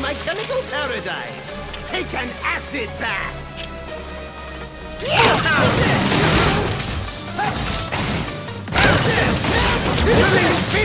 my chemical paradise. Take an acid bath. Feeling